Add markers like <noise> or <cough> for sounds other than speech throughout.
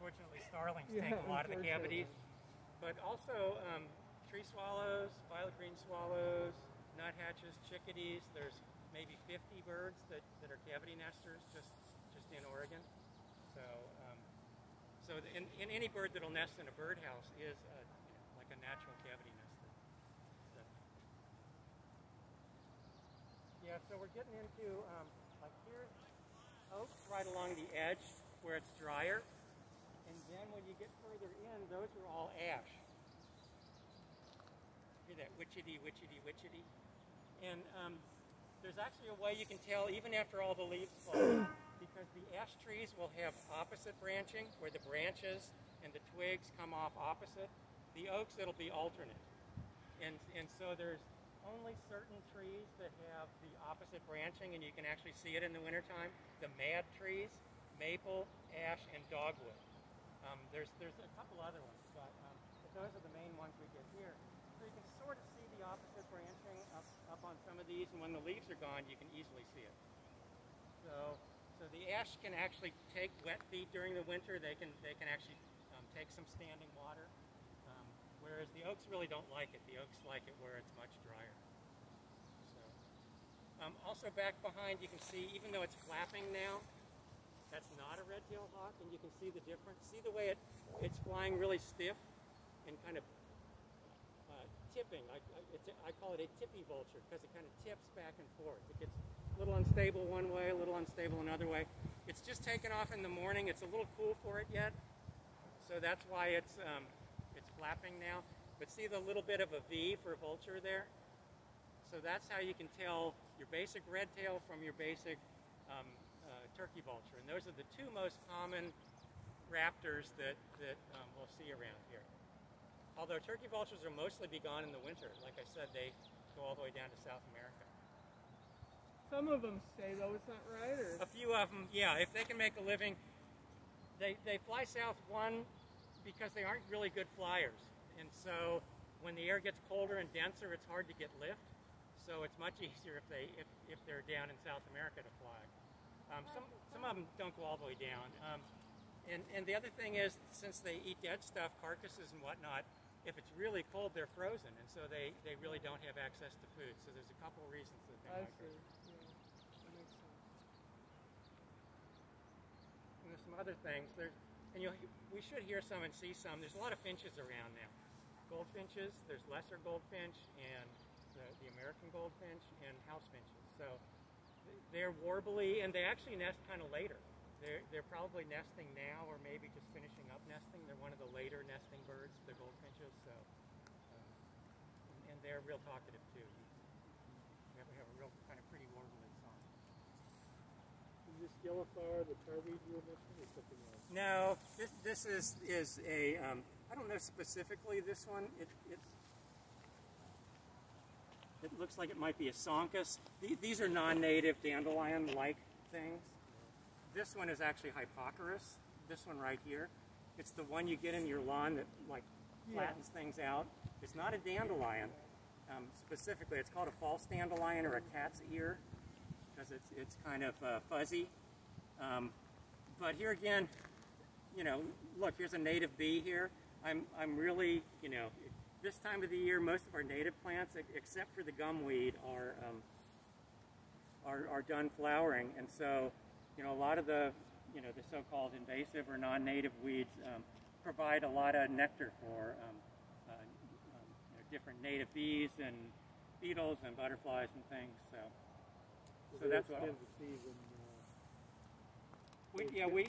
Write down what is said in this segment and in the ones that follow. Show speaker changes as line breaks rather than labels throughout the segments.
unfortunately, starlings
Yeah,
take a lot of the cavities. But also um, tree swallows, violet green swallows, nuthatches, chickadees. There's maybe 50 birds that, that are cavity nesters just, just in Oregon. So, um, so the, in, in any bird that'll nest in a birdhouse is a, you know, like a natural cavity nester. So. Yeah, so we're getting into, um, like here's oaks right along the edge where it's drier. Then when you get further in, those are all ash. Hear that witchetty, witchetty, witchetty? And um, there's actually a way you can tell even after all the leaves fall, because the ash trees will have opposite branching, where the branches and the twigs come off opposite. The oaks, it'll be alternate. And, and so there's only certain trees that have the opposite branching, and you can actually see it in the wintertime. The mad trees, maple, ash, and dogwood. Um, there's, there's a couple other ones, but, um, but those are the main ones we get here. So you can sort of see the opposite branching up, up on some of these, and when the leaves are gone, you can easily see it. So, so the ash can actually take wet feet during the winter. They can, they can actually um, take some standing water, um, whereas the oaks really don't like it. The oaks like it where it's much drier. So, um, also back behind, you can see, even though it's flapping now, that's not a red-tailed hawk, and you can see the difference. See the way it, it's flying really stiff and kind of uh, tipping. I, I, call it a tippy vulture because it kind of tips back and forth. It gets a little unstable one way, a little unstable another way. It's just taken off in the morning. It's a little cool for it yet, so that's why it's um, it's flapping now. But see the little bit of a V for vulture there? So that's how you can tell your basic red tail from your basic um, turkey vulture. And those are the two most common raptors that, that um, we'll see around here. Although turkey vultures are mostly be gone in the winter. Like I said, they go all the way down to South America.
Some of them stay though, is that right? Or
A few of them, yeah, if they can make a living, they, they fly south, one, because they aren't really good flyers. And so when the air gets colder and denser, it's hard to get lift. So it's much <laughs> easier if, they, if, if they're down in South America to fly. Um, some, some of them don't go all the way down. Um, and, and the other thing is, since they eat dead stuff, carcasses and whatnot, if it's really cold, they're frozen. And so they, they really don't have access to food. So there's a couple of reasons that they
I
migrate.
see. Yeah, that makes sense.
And there's some other things. There's, and you'll, we should hear some and see some. There's a lot of finches around now. Goldfinches, there's lesser goldfinch and the, the American goldfinch and house finches. So they're warbly and they actually nest kind of later. They're, they're probably nesting now or maybe just finishing up nesting. They're one of the later nesting birds, the goldfinches. So, um, and they're real talkative too. We have, we have a real kind of pretty warbly song.
Is this yellow flower the tarweed you were mentioning, or something else?
No, this, this is is a um, I don't know specifically this one. It it it looks like it might be a Sonchus. These are non-native dandelion-like things. This one is actually Hypochaeris. This one right here. It's the one you get in your lawn that like
Yeah.
flattens things out. It's not a dandelion um, specifically. It's called a false dandelion or a cat's ear because it's it's kind of uh, fuzzy. Um, but here again, you know, look, here's a native bee here. I'm, I'm really, you know, this time of the year, most of our native plants, except for the gumweed, are, um, are, are done flowering. And so, you know, a lot of the, you know, the so-called invasive or non-native weeds um, provide a lot of nectar for um, uh, um, you know, different native bees and beetles and butterflies and things. So, so that's what.
Season. Uh,
We, yeah, we,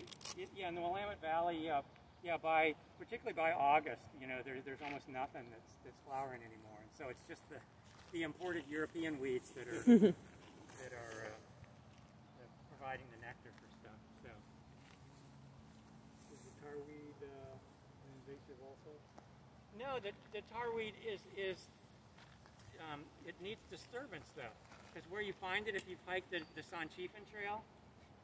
yeah, in the Willamette Valley, yeah, yeah, by, particularly by August, you know, there, there's almost nothing that's, that's flowering anymore. And so it's just the, the imported European weeds that are, <laughs> that are, uh, that providing the nectar for stuff, so.
is the tarweed uh, an invasive also?
No, the, the tarweed is, is um, it needs disturbance though. Because where you find it, if you've hiked the, the San Chiefin Trail,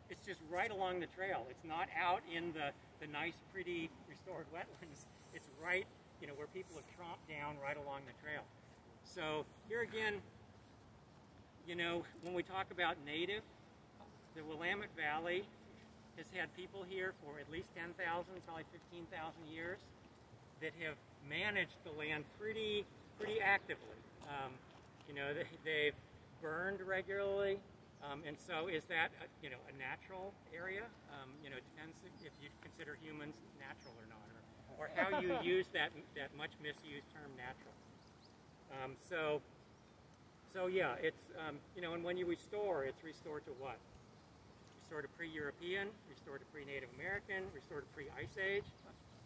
it's just right along the trail. It's not out in the, the nice, pretty restored wetlands. <laughs> It's right, you know, where people have tromped down right along the trail. So here again, you know, when we talk about native, the Willamette Valley has had people here for at least 10,000, probably 15,000 years that have managed the land pretty, pretty actively. Um, you know, they, they've burned regularly, um, and so is that, a, you know, a natural area? Um, you know, it depends if you consider humans natural or not, or, or how you <laughs> use that, that much misused term natural. Um, so, so yeah, it's, um, you know, and when you restore, it's restored to what? Restored to pre-European, restored to pre-Native American, restored to pre-Ice Age.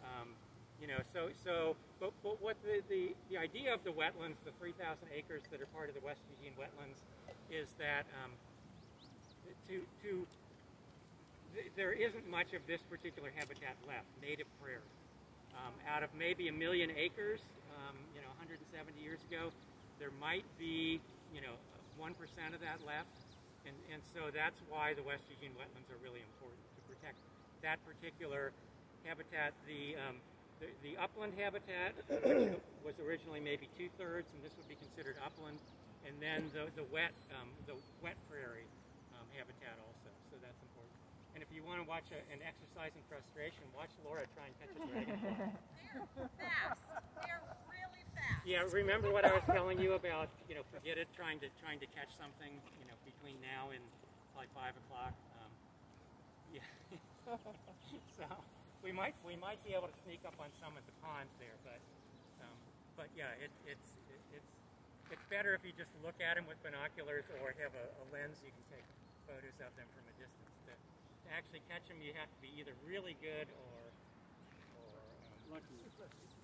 Um, you know, so, so but, but what the, the, the idea of the wetlands, the 3,000 acres that are part of the West Eugene wetlands, is that um, to, to th- there isn't much of this particular habitat left, native prairie. Um, out of maybe a million acres, um, you know, 170 years ago, there might be, you know, 1% of that left. And, and so that's why the West Eugene wetlands are really important to protect that particular habitat. The, um, the, the upland habitat, <coughs> was originally maybe two-thirds, and this would be considered upland, and then the, the wet, um, the wet prairie habitat also. So that's important. And if you want to watch a, an exercise in frustration, watch Laura try and catch a dragonfly. <laughs>
They're fast. They're really fast.
Yeah, remember what I was telling you about, you know, forget it, trying to trying to catch something, you know, between now and like five o'clock. Um, yeah. <laughs> so we might we might be able to sneak up on some at the ponds there, but um, but yeah, it, it's it, it's it's better if you just look at them with binoculars or have a, a lens you can take photos of them from a distance. To, to actually catch them, you have to be either really good or or um,
Lucky.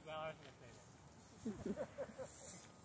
well, I was going to say that. <laughs>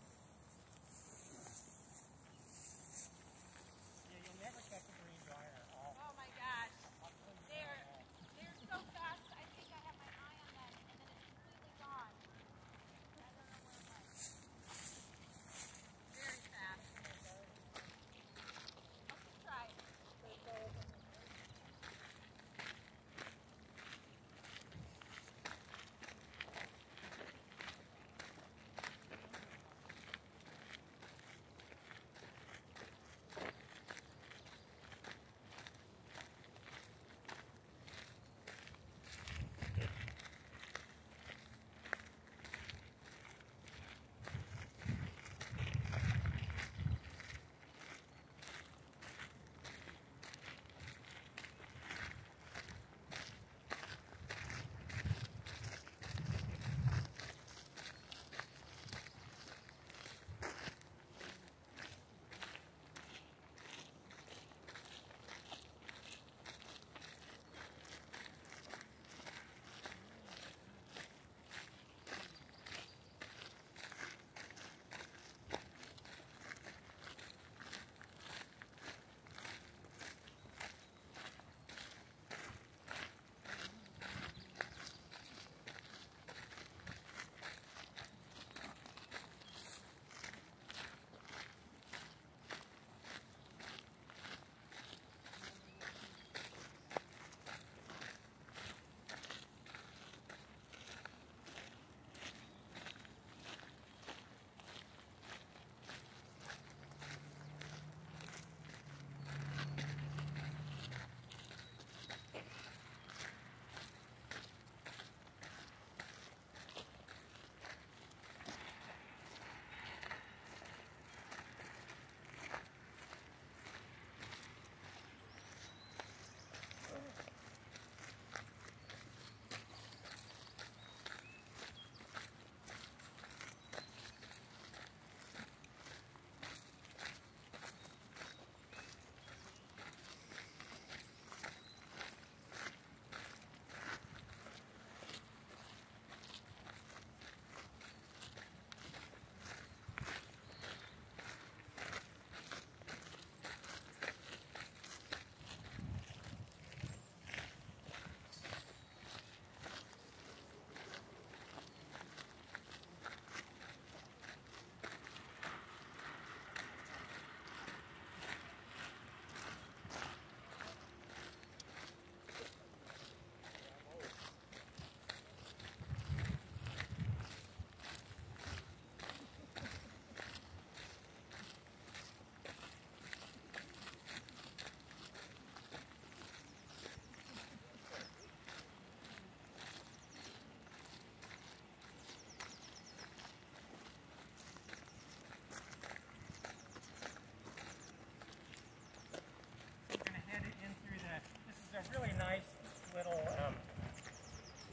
a really nice little um,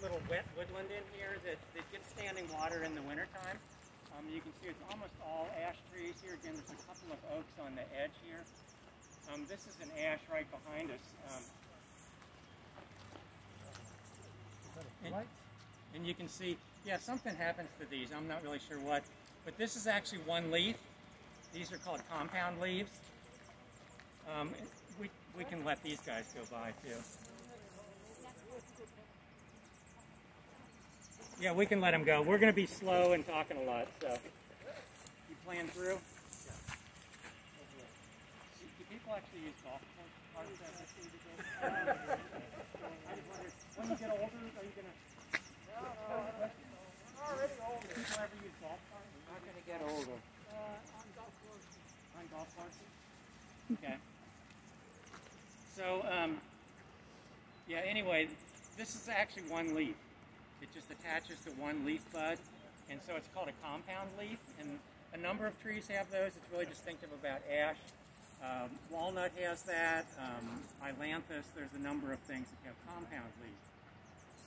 little wet woodland in here that, that gets standing water in the wintertime. Um, you can see it's almost all ash trees here. Again, there's a couple of oaks on the edge here. Um, this is an ash right behind us. Um, and, and you can see, yeah, something happens to these. I'm not really sure what, but this is actually one leaf. These are called compound leaves. Um, we, we can let these guys go by too. Yeah, we can let them go. We're going to be slow and talking a lot, so. You playing through? Do do people actually use golf carts as a seat again? I just wondered, when you get older, are you going to?
Already older.
People ever use golf carts?
Not gonna get older.
Uh, on golf course.
On golf courses? Okay. So, um, yeah, anyway, this is actually one leaf. It just attaches to one leaf bud, and so it's called a compound leaf. And a number of trees have those. It's really distinctive about ash. Um, walnut has that. Um, there's a number of things that have compound leaves.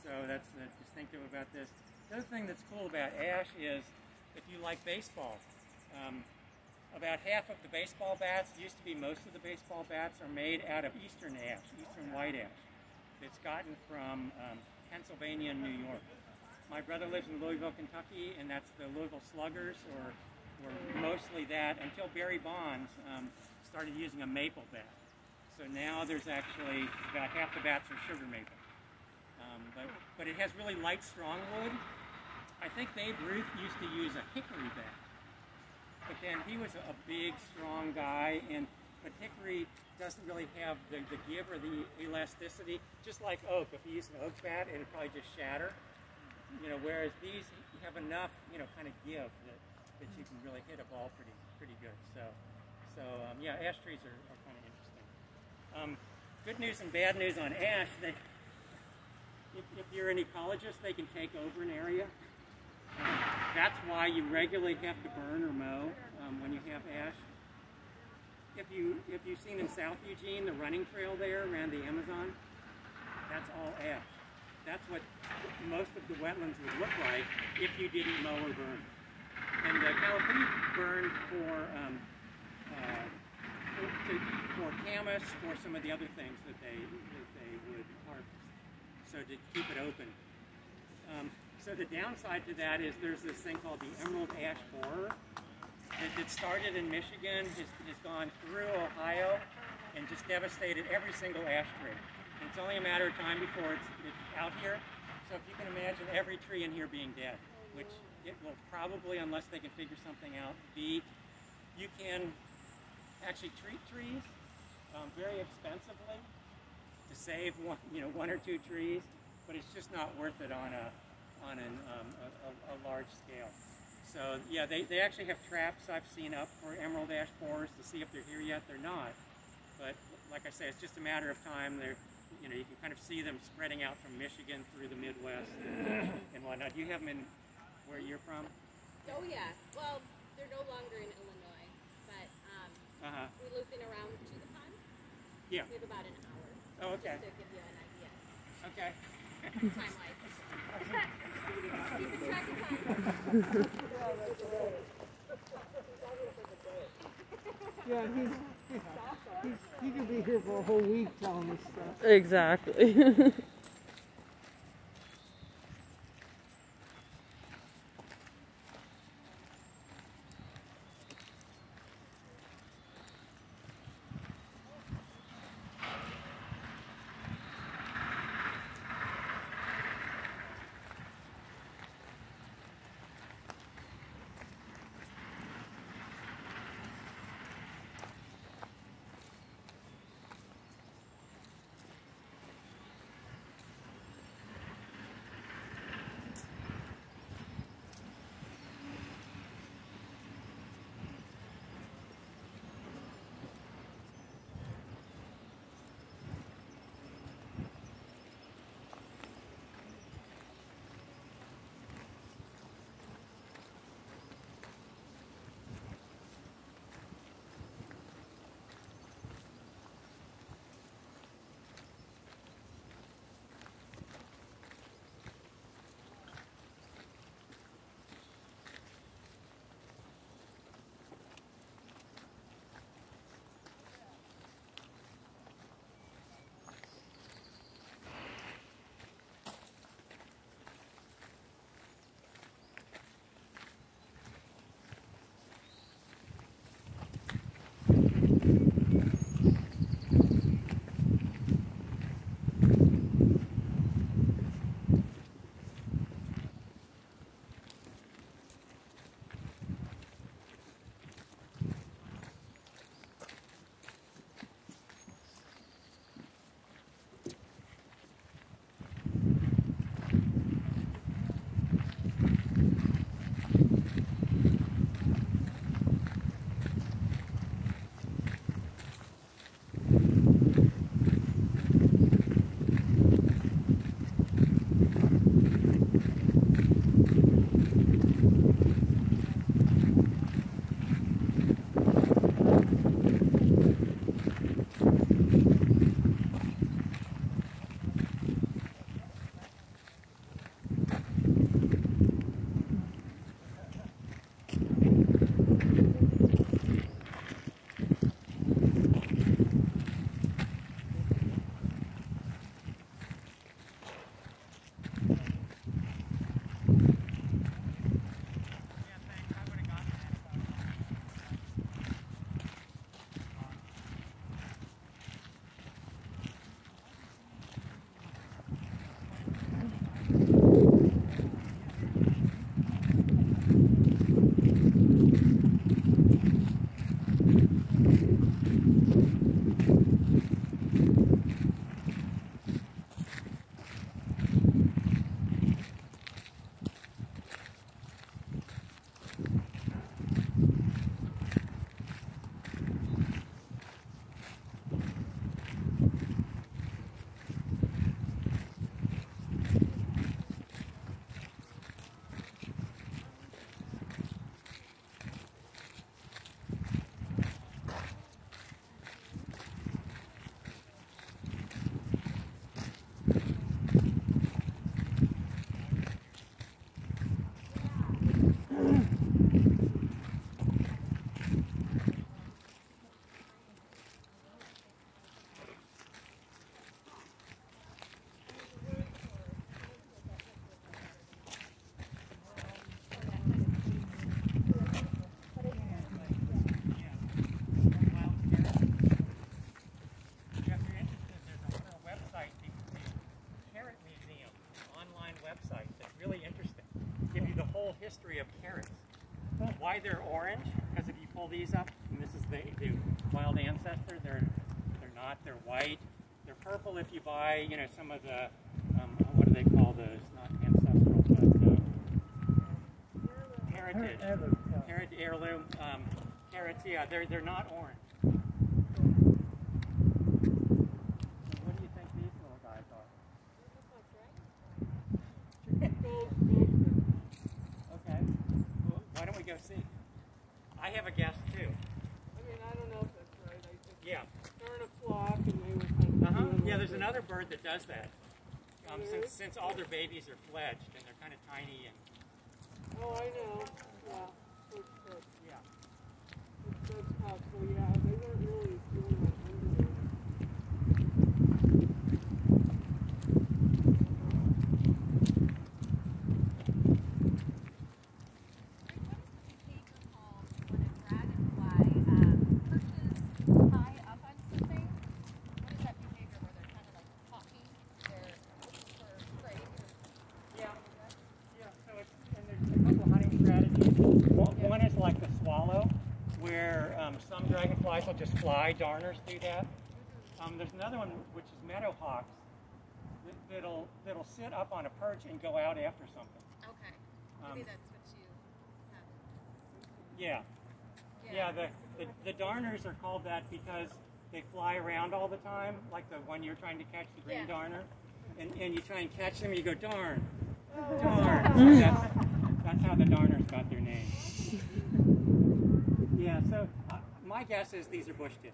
So that's uh, distinctive about this. The other thing that's cool about ash is if you like baseball, um, about half of the baseball bats, used to be most of the baseball bats, are made out of eastern ash, eastern white ash. It's gotten from um, Pennsylvania and New York. My brother lives in Louisville, Kentucky, and that's the Louisville Sluggers, or, or mostly that, until Barry Bonds um, started using a maple bat. So now there's actually about half the bats are sugar maple. Um, but, but it has really light, strong wood. I think Babe Ruth used to use a hickory bat. But then he was a big, strong guy, and but hickory doesn't really have the, the give or the elasticity, just like oak. If you use an oak bat, it'd probably just shatter. You know, whereas these have enough, you know, kind of give that, that you can really hit a ball pretty pretty good. So, so um, yeah, ash trees are, are kind of interesting. Um, good news and bad news on ash. They, if, if you're an ecologist, they can take over an area. That's why you regularly have to burn or mow um, when you have ash. If you if you've seen in South Eugene the running trail there around the Amazon, that's all ash. That's what most of the wetlands would look like if you didn't mow or burn. And the Kalapuya burned for um, uh, for, to, for camas, for some of the other things that they that they would harvest. So to keep it open. Um, so the downside to that is there's this thing called the emerald ash borer that, that started in Michigan, has, has gone through Ohio, and just devastated every single ash tree. And it's only a matter of time before it's, it's out here. So if you can imagine every tree in here being dead, which it will probably, unless they can figure something out, be. You can actually treat trees um, very expensively to save one, you know, one or two trees, but it's just not worth it on a on an, um, a, a, large scale. So yeah, they, they actually have traps I've seen up for emerald ash borers to see if they're here yet. They're not, but like I say, it's just a matter of time. They're you know you can kind of see them spreading out from Michigan through the Midwest and, and whatnot. Do you have them in where you're from?
Oh yeah. Well, they're no longer in Illinois, but um,
Uh huh.
we live in around to the pond.
Yeah.
We have about an hour.
Oh, okay.
Just to give you an idea,
Okay.
time <laughs> <laughs>
Yeah, he's, he's, he could be here for a whole week telling us stuff.
Exactly. <laughs>
have carrots. Why they're orange? Because if you pull these up, and this is the, the wild ancestor, they're they're not. They're white. They're purple if you buy, you know, some of the um, what do they call those? Not ancestral, but uh, heritage.
Heirloom.
Heritage heirloom um, carrots. Yeah, they're they're not orange. So what do you think these little guys are?
Gold, goldfish.
Okay. Well, why don't we go see? I have a guess too.
I mean, I don't know if that's right. I think
Yeah.
they're in a flock and they were kind of.
Uh huh.
doing
Yeah,
what
there's
they-
another bird that does that. Um,
There
since since all their babies are fledged and they're kind of tiny and
Oh, I know. Yeah. That's, that's,
yeah.
that's, that's possible. Yeah, they weren't really doing much under there.
What is the behavior called when a dragonfly um, perches high up on something? What is that behavior where they're kind of like hawking their for prey?
Yeah. Yeah. So it's and there's a couple hunting strategies. One, one is like the swallow, where um, some just fly. Darners do that. Um, there's another one which is meadowhawks that, that'll that'll sit up on a perch and go out after something.
Okay,
Um,
maybe that's what you have.
Yeah. Yeah, the, the, the darners are called that because they fly around all the time, like the one you're trying to catch, the green
Yeah.
darner. And, and you try and catch them, you go, darn, <laughs> darn. So that's, that's how the darners got their name. Yeah, so uh, my guess is these are bush tits.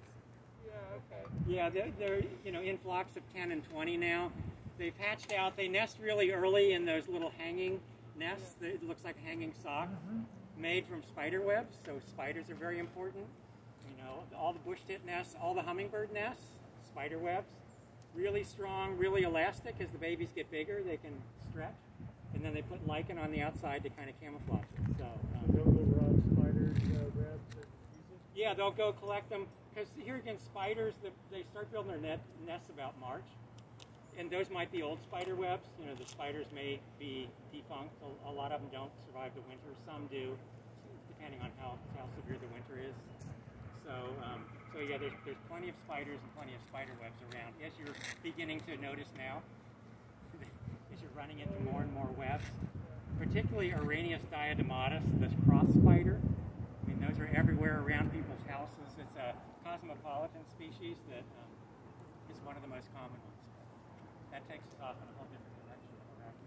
Yeah, okay.
Yeah, they're, they're you know in flocks of 10 and 20 now. They've hatched out. They nest really early in those little hanging nests. that- It looks like a hanging sock made from spider webs. So spiders are very important. You know, all the bush tit nests, all the hummingbird nests, spider webs. Really strong, really elastic. As the babies get bigger, they can stretch. And then they put lichen on the outside to kind of camouflage it. So. Um,
They'll go rob spiders, uh, rats, and use
yeah, they'll go collect them because here again, spiders they start building their net, nests about March, and those might be old spider webs. You know, the spiders may be defunct. A, lot of them don't survive the winter. Some do, depending on how, how severe the winter is. So, um, so yeah, there's there's plenty of spiders and plenty of spider webs around. As you're beginning to notice now, <laughs> as you're running into more and more webs, particularly Araneus diadematus, this cross spider. Mean, those are everywhere around people's houses. It's a cosmopolitan species that um, is one of the most common ones. That takes us off in a whole different direction. correct?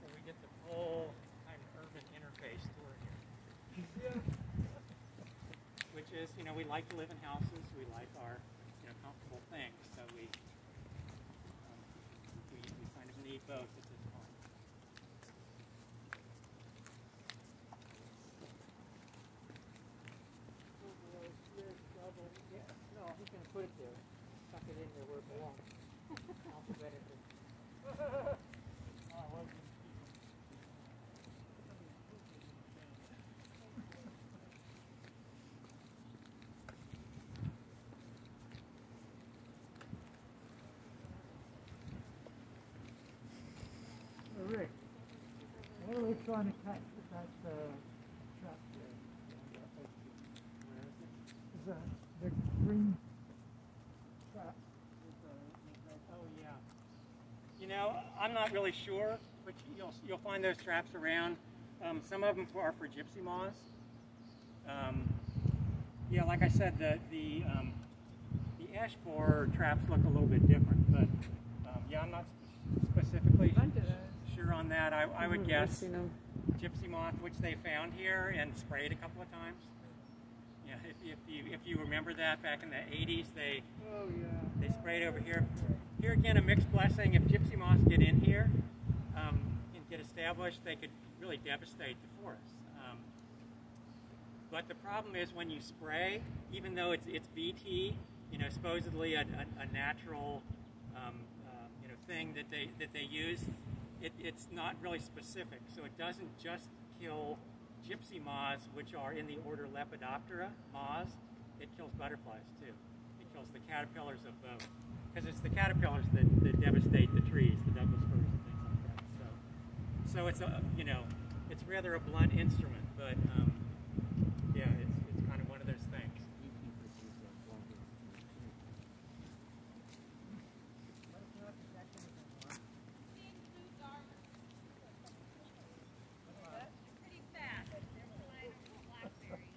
So we get the full kind of urban interface tour here. Which is, you know, we like to live in houses. We like our, you know, comfortable things. So we, um, we, we kind of need both at this point. Yeah, no, he's going to put it there. Tuck it in there where it belongs. Alphabetically.
Uh, Rick, what are we trying to catch that uh, trap there? Is that the green trap with the, with the
Oh yeah. You know, I'm not really sure, but you'll you'll find those traps around. Um, some of them are for gypsy moths. Um, yeah, like I said, the the um, the ash borer traps look a little bit different, but um, yeah, I'm not specifically on that. I, I would guess gypsy moth, which they found here and sprayed a couple of times. Yeah, if, if you if you remember that back in the 80s, they
Oh, yeah.
they sprayed over here. Here again, a mixed blessing. If gypsy moths get in here um, and get established, they could really devastate the forest. Um, But the problem is when you spray, even though it's it's BT, you know, supposedly a, a, a natural, um, uh, you know, thing that they that they use, it, it's not really specific. So it doesn't just kill gypsy moths, which are in the order Lepidoptera moths. It kills butterflies too. It kills the caterpillars of both, because it's the caterpillars that, that devastate the trees, the Douglas firs and things like that. So, so it's a you know, it's rather a blunt instrument, but um, yeah, it's, it's kind of one of those things.
Seeing blue darters. They're pretty fast. They're flying over blackberries.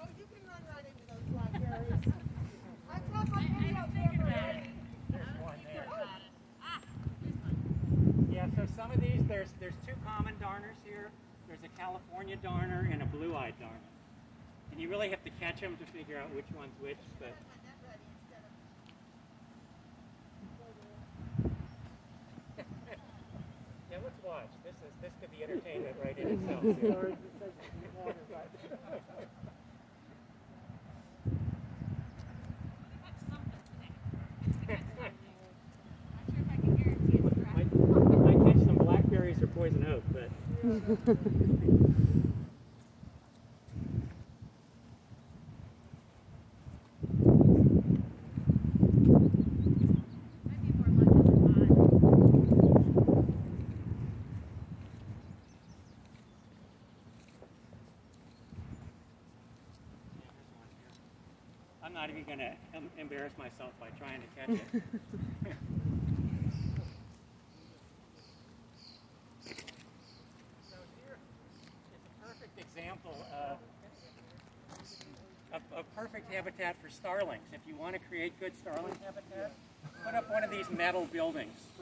Oh, you can run right into those blackberries. I dropped my
I, I
video
was thinking
camera
about
ready.
it.
There's
I was
one
thinking
there.
about it. Ah, this one.
Yeah, so some of these, there's there's two common darners here. There's a California darner and a blue-eyed darner. And you really have to catch them to figure out which one's which, but <laughs> yeah, let's watch. This is this could be entertainment right in itself. <laughs>
Sorry, it says water, but-
Catch something today. Not sure if I can guarantee it's dry.
might, might catch some blackberries or poison oak, but
Might be more lucky than not.
Yeah, there's one here. I'm not even going to em- embarrass myself by trying to catch it. so here is a perfect example of, of, of perfect habitat for starlings. If you want to create good starling habitat, put up one of these metal buildings.